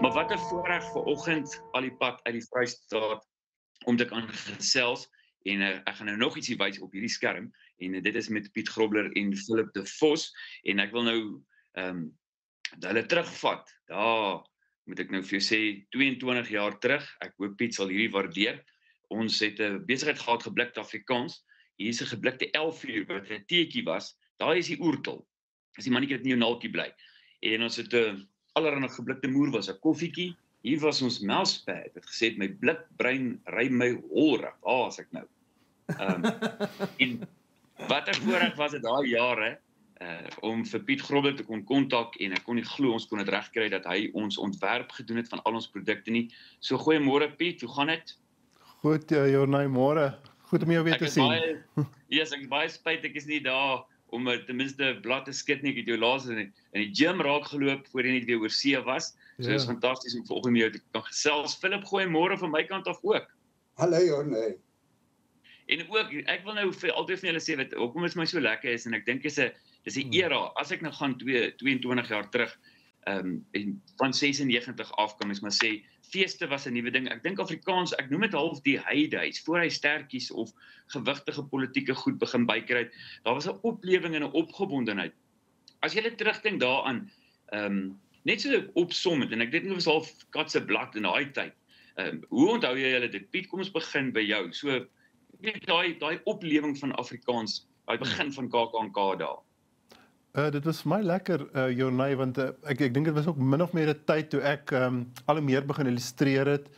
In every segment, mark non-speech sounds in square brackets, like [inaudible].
Maar wat 'n voorreg vanoggend al die pad uit die Vrystaat om te kan gesels en uh, ek gaan nou nog ietsie wys op hierdie skerm en uh, dit is met Piet Grobler en Philip de Vos en ek wil nou ehm um, hulle terugvat. Daar moet ek nou vir jou sê 22 jaar terug. Ek hoop Piet sal hierdie waardeer. Ons het 'n besigheid gehad geblikte Afrikaans. Hier is 'n geblikte 11 uur wat 'n teetjie was. Daai is die oertel. Dis die mannetjie wat in jou naaltjie bly. En ons het 'n allerhande geblikte moer was 'n koffietjie. Hier was ons mousepat. Het gesê my blikbrein ry my holrig. Waar as ek nou? Ehm [laughs] um, watter voorreg was dit daai jare uh om vir Piet Grobbe te kon kontak en ek kon nie glo ons kon dit regkry dat hy ons ontwerp gedoen het van al ons produkte nie. So goeiemôre Piet, hoe gaan dit? Goed, ja, Jornay, môre. Goed om jou weer te sien. Baie, ja, [laughs] yes, ek baie spyt ek is nie daar om ten minste blad te skud nie. Ek het jou laas in in die gym raak geloop voor jy net weer oor see was. So ja. is fantasties om vanoggend met jou te kan gesels. Philip, goeie môre van my kant af ook. Hallo Jorne. En ook ek wil nou vir altyd vir julle sê wat hoekom dit my so lekker is en ek dink is 'n dis 'n hmm. era. As ek nou gaan 2 22 jaar terug ehm um, en van 96 af kan mens maar sê feeste was 'n nuwe ding. Ek dink Afrikaans, ek noem dit half die heydays voor hy stertjies of gewigtige politieke goed begin bykry het. Daar was 'n oplewing en 'n opgewondenheid. As jy terugdink daaraan, ehm um, net so opsom het en ek dink dit was half katse blad in daai tyd. Ehm um, hoe onthou jy hulle dit? Piet, kom ons begin by jou. So weet daai daai oplewing van Afrikaans, daai begin van KAKNK daar. Uh dit was my lekker uh Jornay want uh, ek ek dink dit was ook min of meer 'n tyd toe ek um al hoe meer begin illustreer het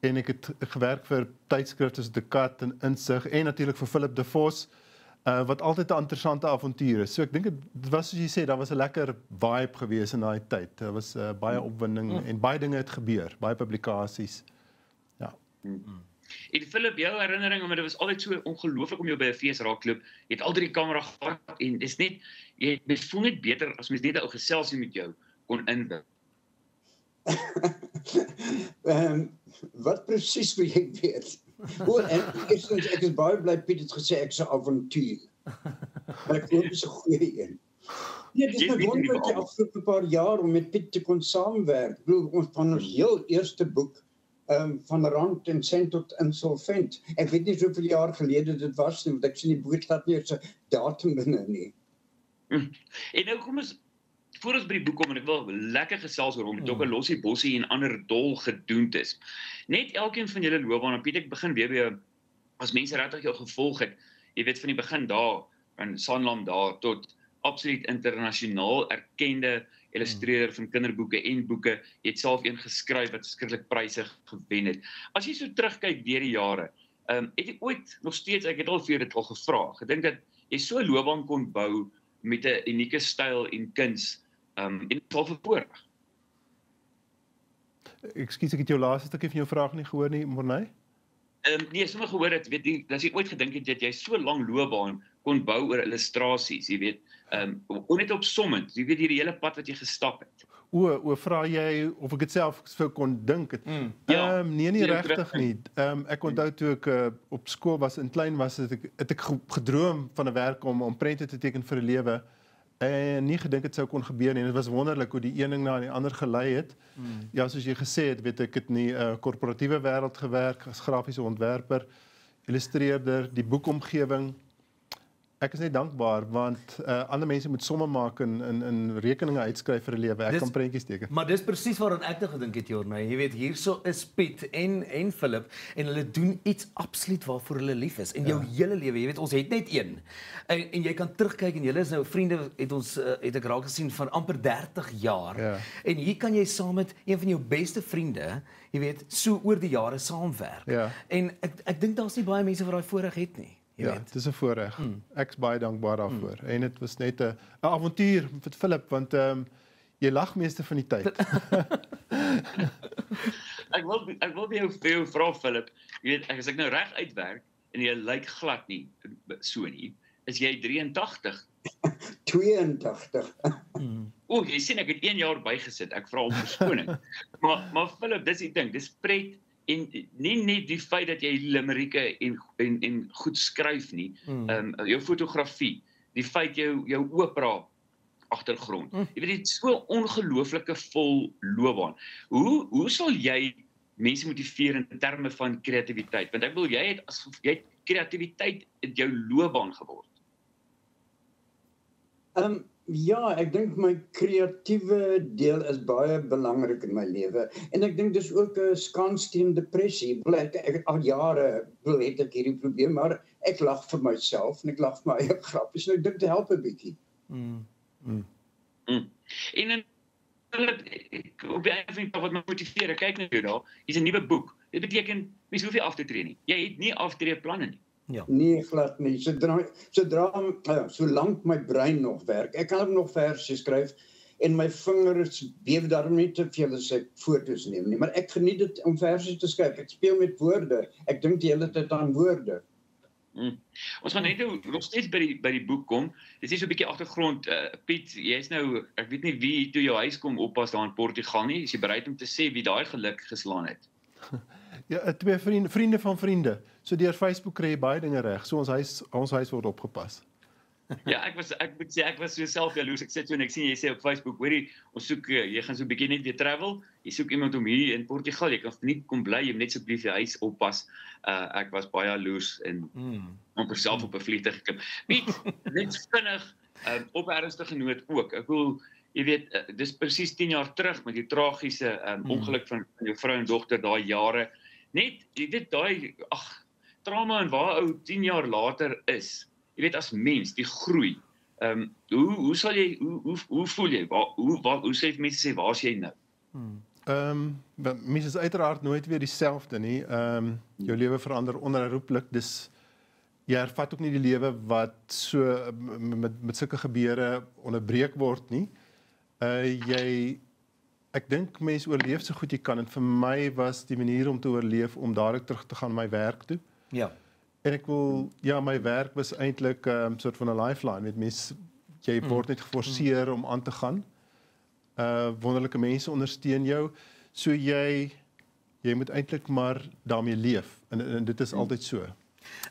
en ek het gewerk vir tydskrifte soos The Cut en Insig en natuurlik vir Philip De Vos uh wat altyd 'n interessante avontuur is. So ek dink dit was soos jy sê, daar was 'n lekker vibe gewees in daai tyd. Daar was uh, baie opwinding mm. en baie dinge het gebeur, baie publikasies. Ja. Mm. En Philip, jou herinnering omdat dit was altyd so ongelooflik om jou by 'n fees raakloop. Jy het altyd die kamera gehad en dis net jy mens voel net beter as mens net 'n ou geselsie met jou kon inwin. [laughs] Ehm um, wat presies wil jy weet? O, en sê ek is baie bly Piet het gesê ek se avontuur. Maar ek hoop dis 'n goeie een. Ja, dis 'n wonderlike afgelope paar jaar om met Piet te kon saamwerk. Ek bedoel ons van ons heel eerste boek um, van rand en sent tot insolvent. Ek weet nie hoeveel jaar gelede dit was nie, want ek sien die boek glad nie se datum binne nie. Hm. En nou kom ons voor ons by die boek kom en ek wil lekker gesels oor hom met Dr. Lossie Bossie en ander dol gedoentes. Net elkeen van julle loopbaan, Piet, ek begin weer by jou as mense regtig jou gevolg het. Jy weet van die begin daar van Sanlam daar tot absoluut internasionaal erkende illustreerder van kinderboeke en boeke. Jy het self een geskryf wat skrikkelik pryse gewen het. As jy so terugkyk deur die jare, ehm um, het jy ooit nog steeds ek het al vir dit al gevra, gedink dat jy so 'n loopbaan kon bou met 'n unieke styl en kuns ehm um, en self verpoorg. Ekskuus ek het jou laaste stukkie van jou vraag nie gehoor nie, Morney. Ehm um, nee, sommer gehoor het, weet jy, dat jy ooit gedink het dat jy so lank loopbaan kon bou oor illustrasies, jy weet, ehm um, net opsommend, jy weet hierdie hele pad wat jy gestap het. O, o vra jy of ek dit self sou kon dink het. Mm, ja, ehm um, nee nie regtig nie. Ehm um, ek onthou toe ek uh, op skool was in klein was het ek het ek gedroom van 'n werk om om prente te teken vir 'n lewe en nie gedink dit sou kon gebeur nie. Dit was wonderlik hoe die een ding na die ander gelei het. Mm. Ja, soos jy gesê het, weet ek het nie 'n uh, korporatiewe wêreld gewerk as grafiese ontwerper, illustreerder, die boekomgewing Ek is net dankbaar want uh, ander mense moet somme maak en in in rekeninge uitskryf vir 'n lewe. Ek dis, kan prentjies teken. Maar dis presies waaraan ek nou gedink het Jorna. Jy weet hierso is Piet en en Philip en hulle doen iets absoluut waarvoor hulle lief is in jou ja. hele lewe. Jy weet ons het net een. En en jy kan terugkyk en julle is nou vriende het ons uh, het ek raak gesien van amper 30 jaar. Ja. En hier kan jy saam met een van jou beste vriende, jy weet, so oor die jare saamwerk. Ja. En ek ek dink daar's nie baie mense wat daai voorreg het nie. Ja, dit is 'n voorreg. Mm. Ek's baie dankbaar daarvoor. Mm. En dit was net 'n avontuur vir Philip want ehm um, jy lag meeste van die tyd. [laughs] ek wil ek wil vir jou vir jou vra Philip, jy weet as ek nou reg uitwerk en jy lyk glad nie so nie, is jy 83? 82. Mm. O, jy sien ek het 1 jaar bygesit. Ek vra om verskoning. [laughs] maar maar Philip, dis die ding, dis pret en nie net die feit dat jy limerieke en en en goed skryf nie. Hmm. Ehm um, jou fotografie, die feit jou jou opera agtergrond. Mm. Jy weet dit so ongelooflike vol loopbaan. Hoe hoe sal jy mense motiveer in terme van kreatiwiteit? Want ek wil jy het as jy het kreatiwiteit in jou loopbaan geword. Ehm um, Ja, ek dink my kreatiewe deel is baie belangrik in my lewe en ek dink dis ook 'n skans teen depressie. Ek, ek al jare wil het ek hierdie probleem, maar ek lag vir myself en ek lag vir my eie [laughs] grappies en ek dink dit help 'n bietjie. Mm. Mm. mm. En dan op die einde van die dag wat my motiveer, kyk net nou daar, hier's 'n nuwe boek. Dit beteken mens hoef nie af te tree nie. Jy het nie aftree planne nie. Ja. Nee, glad nie. Sodra sodra ja, solank my brein nog werk, ek kan nog verse skryf en my vingers bewe daarom nie te veel as ek foto's neem nie, maar ek geniet dit om verse te skryf. Ek speel met woorde. Ek dink die hele tyd aan woorde. Hmm. Ons gaan net nou nog steeds by die by die boek kom. Dit is so 'n bietjie agtergrond. Uh, Piet, jy's nou ek weet nie wie toe jou huis kom oppas daar in Portugal nie. Is jy bereid om te sê wie daai geluk geslaan het? [laughs] Ja, eh, twee vriende, vriende van vriende. So deur Facebook kry jy baie dinge reg. So ons huis ons huis word opgepas. [laughs] ja, ek was ek moet sê ek was so self jaloers. Ek sit so en ek sien jy sê op Facebook, hoorie, ons soek eh, jy gaan so 'n bietjie net weer travel. Jy soek iemand om hier in Portugal. Jy kan nie kom bly, jy moet net asseblief jou huis oppas. Uh ek was baie jaloers en mm. om self op 'n vliegtuig geklim. Piet, [laughs] net vinnig um, op ernstige noot ook. Ek wil jy weet uh, dis presies 10 jaar terug met die tragiese um, mm. ongeluk van, van jou vrou en dogter daai jare net jy weet daai ag trauma en waar ou 10 jaar later is. Jy weet as mens, die groei. Ehm um, hoe hoe sal jy hoe hoe hoe voel jy? Waar hoe waar hoe sê mense sê waar's jy nou? Hmm. Ehm um, mense is uiteraard nooit weer dieselfde nie. Ehm um, jou lewe verander onherroepelik. Dis jy ervaar ook nie die lewe wat so met met sulke gebeure onderbreek word nie. Uh jy ek dink mense oorleef so goed jy kan en vir my was die manier om te oorleef om dadelik terug te gaan my werk toe. Ja. En ek wil ja, my werk was eintlik 'n um, ehm, soort van 'n lifeline met mense jy mm. word net geforseer mm. om aan te gaan. Uh wonderlike mense ondersteun jou. So jy jy moet eintlik maar daarmee leef en, en dit is mm. altyd so.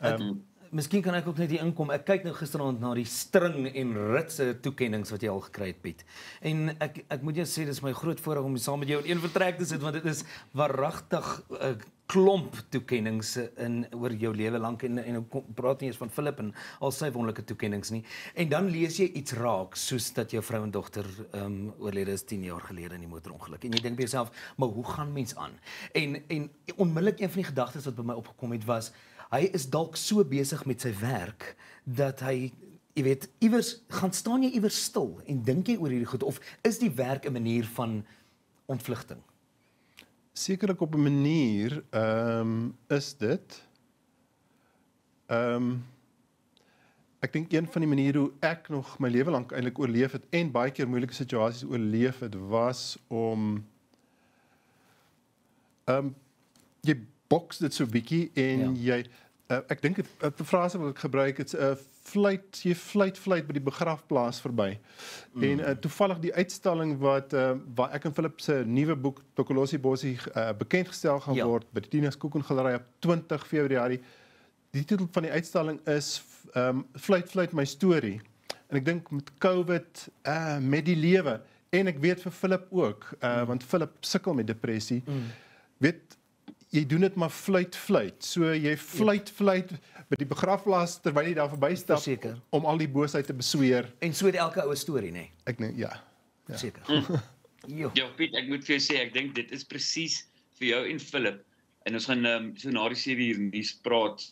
Ehm um, Miskien kan ek ook net hier inkom. Ek kyk nou gisteraand na die string en ritse toekenninge wat jy al gekry het, Piet. En ek ek moet jou sê dis my groot voorreg om saam met jou in een vertrek te sit want dit is waaragtig 'n uh, klomp toekenninge in oor jou lewe lank en en ek praat nie eens van Philip en al sy wonderlike toekenninge nie. En dan lees jy iets raak soos dat jou vrou en dogter ehm um, oorlede is 10 jaar gelede in die motorongeluk. En jy dink by jouself, maar hoe gaan mens aan? En en onmiddellik een van die gedagtes wat by my opgekom het was hy is dalk so besig met sy werk dat hy jy weet iewers gaan staan jy iewers stil en dink jy oor hierdie goed of is die werk 'n manier van ontvlugting sekerlik op 'n manier ehm um, is dit ehm um, ek dink een van die maniere hoe ek nog my lewe lank eintlik oorleef het en baie keer moeilike situasies oorleef het was om ehm um, jy boks dit so bietjie en ja. jy uh, ek dink 'n frase wat ek gebruik het 'n uh, fluit jy fluit fluit by die begrafplaas verby. Mm. En uh, toevallig die uitstalling wat uh, waar ek en Philip se nuwe boek Tokolossi Bossie uh, bekend gestel gaan ja. word by die Tinus Koeken Galery op 20 Februarie. Die titel van die uitstalling is um, fluit fluit my storie. En ek dink met COVID uh, met die lewe en ek weet vir Philip ook uh, mm. want Philip sukkel met depressie. Mm. Weet jy doen dit maar fluit fluit. So jy fluit fluit by die begrafplaas terwyl jy daar verbystap Verseker. om al die boosheid te besweer. En so het elke ou storie, nê? Nee. Ek nee, ja. ja. Seker. Mm. [laughs] ja, Piet, ek moet vir jou sê ek dink dit is presies vir jou en Philip en ons gaan um, so na die 7 uur nuus praat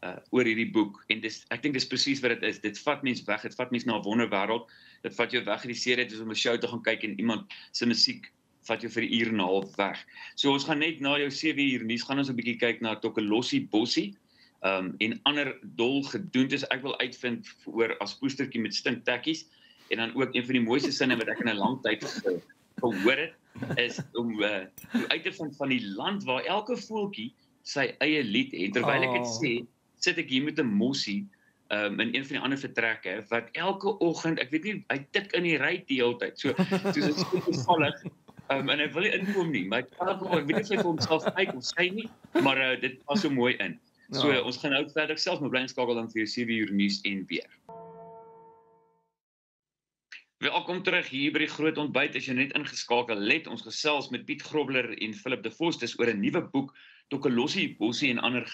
uh oor hierdie boek en dis ek dink dis presies wat dit is. Dit vat mense weg, dit vat mense na 'n wonderwêreld. Dit vat jou weg uit die serie, dit is om 'n show te gaan kyk en iemand se musiek vat jou vir 'n uur en 'n half weg. So ons gaan net na jou 7 uur nuus gaan ons 'n bietjie kyk na Tokolossi Bossie. Um en ander dol gedoentes ek wil uitvind oor as poestertjie met stinktekkies en dan ook een van die mooiste sinne wat ek in 'n lang tyd gehoor het is om uh, uit te vind van die land waar elke voeltjie sy eie lied het. Terwyl ek dit oh. sê, sit ek hier met 'n mossie um, in een van die ander vertrekke wat elke oggend, ek weet nie, hy tik in die ry die hele tyd. So soos dit is toevallig Um, en hy wil nie inkom nie, maar ek ook ek weet nie of hy vir homself kyk of sy nie, maar uh, dit pas so mooi in. So ja. ons gaan nou verder self met bly skakel dan vir 7 uur nuus en weer. Welkom terug hier by die groot ontbyt as jy net ingeskakel het. Ons gesels met Piet Grobler en Philip De Vos dis oor 'n nuwe boek Tokolossie Bossie en ander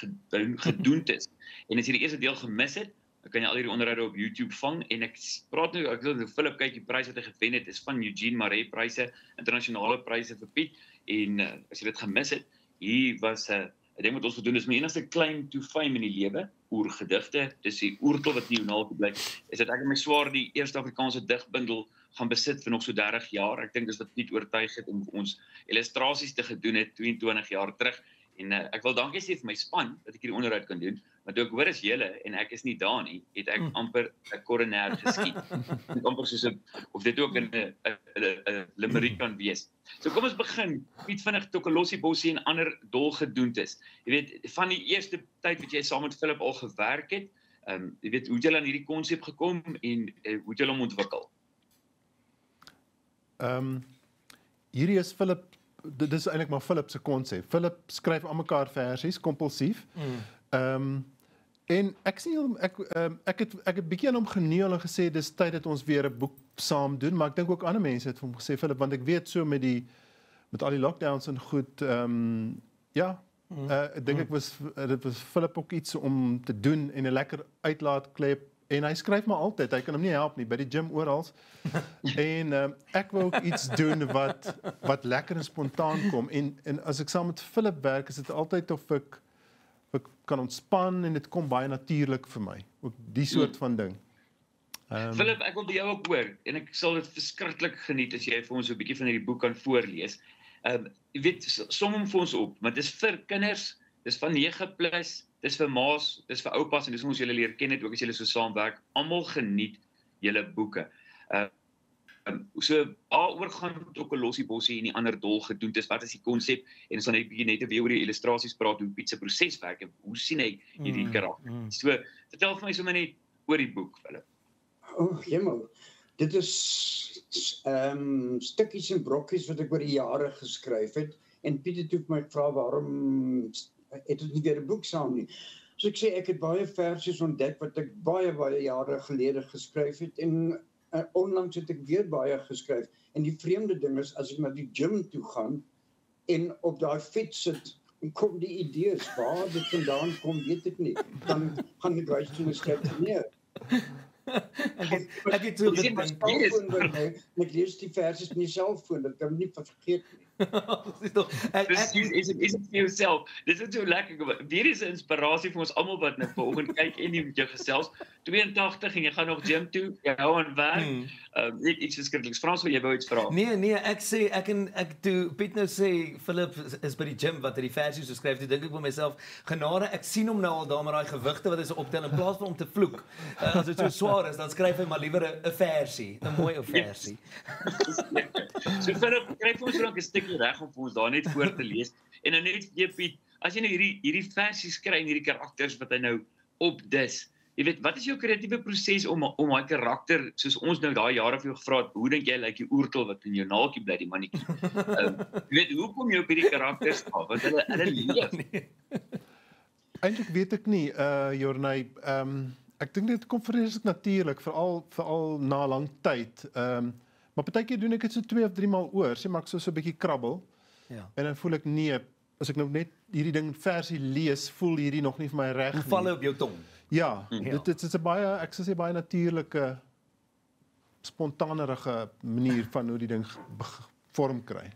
gedoentes. En as jy die eerste deel gemis het, dan kan jy al hierdie onderhoude op YouTube vang en ek praat nou ek wil Philip kyk die prys wat hy gewen het is van Eugene Maree pryse, internasionale pryse vir Piet en uh, as jy dit gemis het, hier was 'n uh, ek dink wat ons gedoen is my enigste klein to fame in die lewe oergedigte. Dis die oertel wat nie joernaal bly. Is dit ek en my swaar die eerste Afrikaanse digbundel gaan besit vir nog so 30 jaar. Ek dink dis wat nie oortuig het om ons illustrasies te gedoen het 22 jaar terug. En uh, ek wil dankie sê vir my span dat ek hierdie onderhoud kan doen. Maar toe ek hoor is julle en ek is nie daar nie, het ek hm. amper 'n koroner geskiet. [laughs] amper soos 'n of dit ook in 'n 'n limerick kan wees. So kom ons begin. Piet vinnig Tokolossie Bossie en ander dolgedoentes. Jy weet van die eerste tyd wat jy saam met Philip al gewerk het, ehm um, jy weet hoe het julle aan hierdie konsep gekom en uh, hoe het julle hom ontwikkel? Ehm um, hierdie is Philip dit is eintlik maar Philip se konsep. Philip skryf aan mekaar versies kompulsief. Mm. Ehm um, en ek sien ek um, ek het ek het bietjie aan hom geneel en gesê dis tyd dat ons weer 'n boek saam doen, maar ek dink ook ander mense het vir hom gesê Philip want ek weet so met die met al die lockdowns en goed ehm um, ja, mm. uh, ek dink ek was dit was Philip ook iets om te doen en 'n lekker uitlaatklep En hy skryf maar altyd, hy kan hom nie help nie by die gym oral. [laughs] en uh, ek wou ook iets doen wat wat lekker en spontaan kom en en as ek saam met Philip werk, is dit altyd of ek ek kan ontspan en dit kom baie natuurlik vir my. Ook die soort mm. van ding. Um, Philip, ek wil by jou ook hoor en ek sal dit verskriklik geniet as jy vir ons 'n bietjie van hierdie boek kan voorlees. Ehm um, jy weet som hom vir ons op, want dit is vir kinders, dis van 9 plus dis vir ma's, dis vir oupas en dis ons julle leer ken dit ook as julle so saamwerk. Almal geniet julle boeke. Uh um, so waaroor gaan ook 'n losie bossie en die ander dol gedoen het. Wat is die konsep? En ons gaan net 'n bietjie net weer oor die illustrasies praat hoe Piet se proses werk en hoe sien hy hierdie mm, karakter. Mm, mm. So vertel vir my sommer net oor die boek, Philip. O, oh, jemmel. Dit is ehm um, stukkies en brokkies wat ek oor die jare geskryf het en Piet het ook my vra waarom het ons nie weer 'n boek saam nie. So ek sê ek het baie versies ontdek wat ek baie baie jare gelede geskryf het en uh, onlangs het ek weer baie geskryf. En die vreemde ding is as ek na die gym toe gaan en op daai fiets sit en kom die idees waar dit vandaan kom, weet ek nie. Dan gaan ek wys hoe skryf nee. [laughs] ek het ek het so gedink met lees die versies in die selfoon, dit kan nie vergeet nie. [laughs] Dis tog ek is is is vir jouself. Dis is so lekker. Hier is 'n inspirasie vir ons almal wat net vanoggend kyk en nie met jou gesels. 82 en jy gaan nog gym toe. Jy hou aan werk. Hmm. Ehm um, net iets verskrikliks. Frans wil jy wou iets vra? Nee, nee, ek sê ek en ek toe Piet nou sê Philip is by die gym wat hy die versies so skryf. Toe dink ek vir myself, genade, ek sien hom nou al daar met daai gewigte wat hy so optel in plaas van om te vloek. Uh, as dit so swaar is, dan skryf hy maar liewer 'n versie, 'n mooi versie. [laughs] so Philip, skryf ons raak 'n stukkie reg om vir ons daar net voor te [laughs] lees. En nou net jy Piet, as jy nou hierdie hierdie versies kry en hierdie karakters wat hy nou opdis Jy weet, wat is jou kreatiewe proses om om daai karakter soos ons nou daai jare vir jou gevra het, hoe dink jy lyk like die oertel wat in jou naaltjie bly die mannetjie? Um, [laughs] jy weet, hoe kom jy op hierdie karakters af? Want hulle hulle [laughs] leef. Nee. Eintlik weet ek nie, uh Jornay, ehm um, ek dink dit kom vreeslik natuurlik, veral veral na lang tyd. Ehm um, maar partykeer doen ek dit so 2 of 3 maal oor, sê maar ek so so 'n bietjie krabbel. Ja. En dan voel ek nee, as ek nou net hierdie ding versie lees, voel hierdie nog nie vir my reg nie. Val op jou tong. Ja, mm. dit dit is 'n baie ek sê baie natuurlike spontanerige manier [laughs] van hoe die ding vorm kry.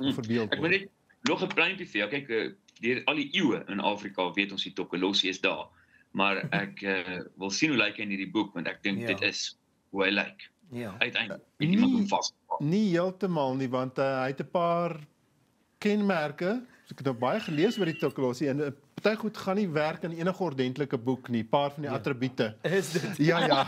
Mm. Verbeel. Ek wil net nog 'n pleintjie vir jou kyk eh, deur al die eeue in Afrika weet ons die Tokolossie is daar. Maar [laughs] ek uh, wil sien hoe lyk hy in hierdie boek want ek dink ja. dit is hoe hy lyk. Ja. Uiteindelik. Nie, nie, nie heeltemal nie want uh, hy het 'n paar kenmerke ek het nou baie gelees oor die Tokolossie en party goed gaan nie werk in enige ordentlike boek nie, paar van die ja. attribute. Is dit? Ja ja.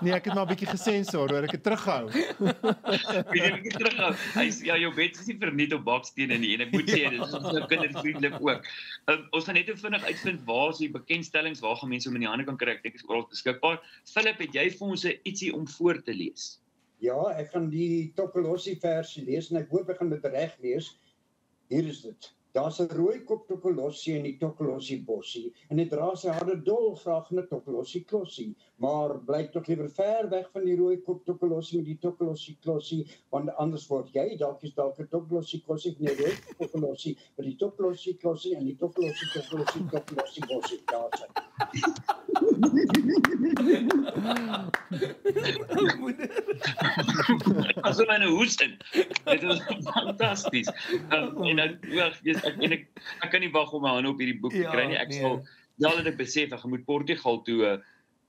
Nee, ek het maar 'n bietjie gesensor, hoor, ek het terughou. Wie het ek terughou? Hy ja, jou bed is nie verniet op bakstene nie en ek moet sê dit is so kindervriendelik ook. Um, ons gaan net vinnig uitvind waar is die bekendstellings waar gaan mense om in die hande kan kry? Ek dink is oral beskikbaar. Philip, het jy vir ons ietsie om voor te lees? Ja, ek gaan die Tokolossie versie lees en ek hoop ek gaan dit reg lees. Hier is dit. Daar's 'n rooi kop tokolossie in die tokolossie bossie en dit dra sy harde dol graag na tokolossie klossie, maar blyk tog liewer ver weg van die rooi kop tokolossie met die tokolossie klossie, want anders word jy dalk is dalk 'n tokolossie klossie nie rooi tokolossie, maar die tokolossie klossie en die tokolossie tokolossie tokolossie bossie daar sy. [laughs] Aso myne hoes in. Dit was fantasties. En nou wag, ek en ek ek kan nie wag om my hande op hierdie boek te ja, kry nie. Ek nee. sal ja, dat ek besef ek moet Portugal toe uh,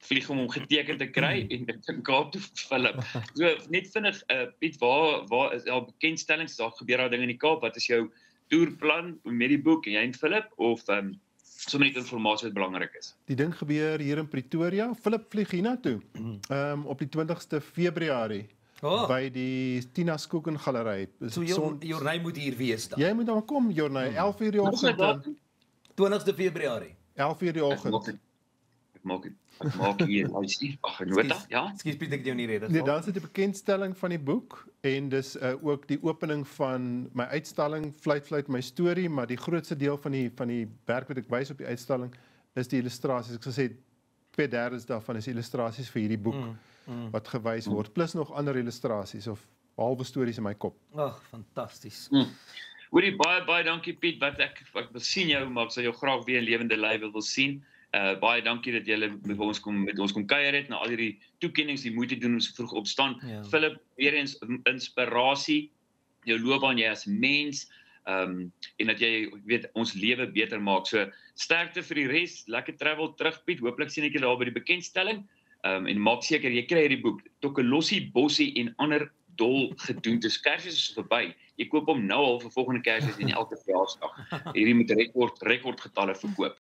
vlieg om hom geteken te kry en ek in Kaap toe Philip. So net vinnig uh, Piet, waar waar is al bekendstellings daar gebeur daar dinge in die Kaap? Wat is jou toerplan met die boek en jy en Philip of um, sommer net inligting wat belangrik is. Die ding gebeur hier in Pretoria. Philip vlieg hiernatoe. Ehm um, op die 20ste Februarie. Oh. by die Tina Skooken galery. So Jornay moet hier wees dan. Jy moet dan kom Jornay, 11 uur die oggend. 20ste Februarie. 11 uur die oggend maak ek maak hier huisie ag nota ja skus Piet ek jou nie rede nee dan sit die bekendstelling van die boek en dis uh, ook die opening van my uitstalling fluit fluit my storie maar die grootste deel van die van die werk wat ek wys op die uitstalling is die illustrasies ek gesê twee derdes daarvan is illustrasies vir hierdie boek mm, mm. wat gewys word plus nog ander illustrasies of halwe stories in my kop ag fantasties mm. Hoorie baie baie dankie Piet wat ek ek wil sien jou maar ek sal jou graag weer in lewende lywe wil sien. Uh baie dankie dat julle met ons kom met ons kom kuier het na al hierdie toekenninge, die moeite doen om so vroeg opstaan. Ja. Philip, weer eens inspirasie jou loopbaan jy as mens. Um en dat jy weet ons lewe beter maak. So sterkte vir die res. Lekker travel terug Piet. Hooplik sien ek julle daar by die bekendstelling. Um en maak seker jy kry hierdie boek Tokolossie Bossie en ander dol gedoentes. Kersfees is verby. Jy koop hom nou al vir volgende Kersfees en elke Vrydag. [laughs] Hierdie met rekord rekordgetalle verkoop.